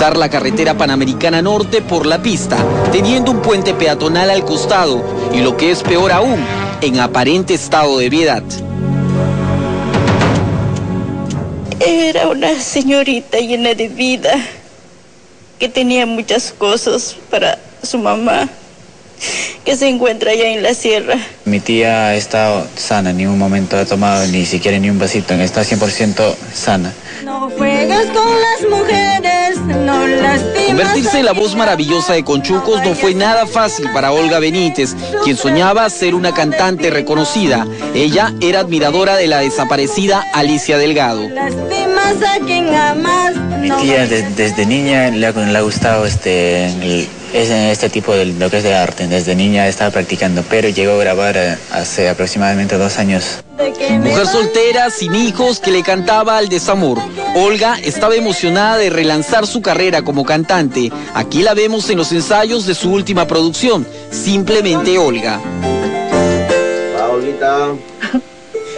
la carretera Panamericana Norte por la pista, teniendo un puente peatonal al costado y lo que es peor aún, en aparente estado de ebriedad. Era una señorita llena de vida, que tenía muchas cosas para su mamá, que se encuentra allá en la sierra. Mi tía ha estado sana, ni un momento ha tomado ni siquiera ni un vasito, está 100% sana. No juegas con las mujeres, no lastimas. Convertirse en la voz maravillosa de Conchucos no fue nada fácil para Olga Benítez, quien soñaba ser una cantante reconocida. Ella era admiradora de la desaparecida Alicia Delgado. Lastimas a quien amas. Mi tía de- desde niña le ha, le ha gustado este, el- este tipo de lo que es de arte. Desde niña estaba practicando, pero llegó a grabar hace aproximadamente dos años. Mujer soltera, sin hijos, que le cantaba al desamor. Olga estaba emocionada de relanzar su carrera como cantante. Aquí la vemos en los ensayos de su última producción, Simplemente Olga.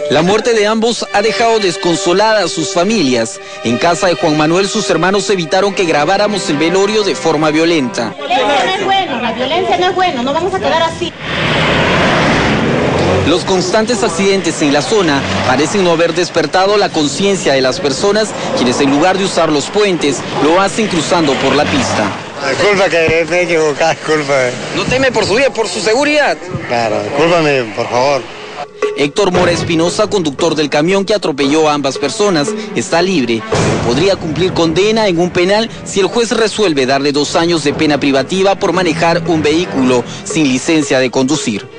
La muerte de ambos ha dejado desconsoladas a sus familias. En casa de Juan Manuel sus hermanos evitaron que grabáramos el velorio de forma violenta. violencia no es bueno, la violencia no es bueno, no vamos a quedar así. Los constantes accidentes en la zona parecen no haber despertado la conciencia de las personas quienes en lugar de usar los puentes lo hacen cruzando por la pista. Disculpa que me equivocado, disculpa. No teme por su vida, por su seguridad. Claro, discúlpame, por favor. Héctor Mora Espinosa, conductor del camión que atropelló a ambas personas, está libre. Podría cumplir condena en un penal si el juez resuelve darle dos años de pena privativa por manejar un vehículo sin licencia de conducir.